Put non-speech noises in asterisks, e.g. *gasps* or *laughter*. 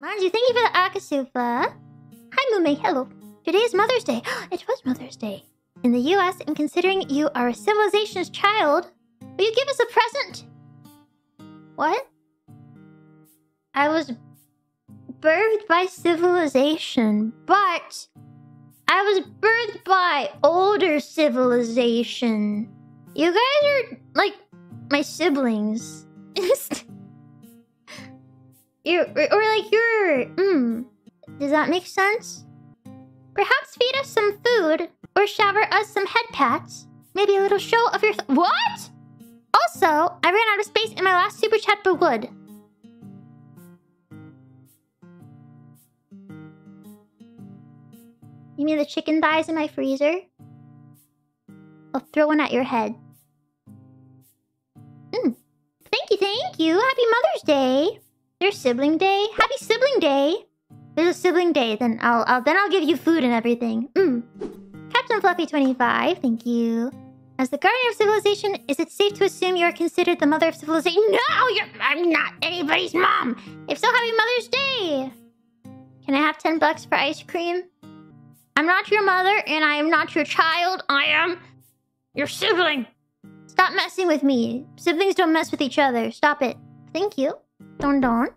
Manju, thank you for the Akasufa. Hi, Mumei. Hello. Today is Mother's Day. *gasps* it was Mother's Day. In the US, and considering you are a civilization's child, will you give us a present? What? I was birthed by civilization, but I was birthed by older civilization. You guys are like my siblings. *laughs* you're, or like you're. Mm, does that make sense? Perhaps feed us some food or shower us some head pats. Maybe a little show of your. What? Also, I ran out of space in my last super chat for wood. You mean the chicken thighs in my freezer? I'll throw one at your head. Mm. Thank you, thank you. Happy Mother's Day. There's sibling day. Happy sibling day. There's a sibling day. Then I'll, I'll then I'll give you food and everything. Mm. Captain Fluffy 25. Thank you. As the guardian of civilization, is it safe to assume you are considered the mother of civilization? No, you're, I'm not anybody's mom. If so, happy Mother's Day. Can I have 10 bucks for ice cream? I'm not your mother, and I am not your child. I am your sibling. Stop messing with me. Siblings don't mess with each other. Stop it. Thank you. Don Don.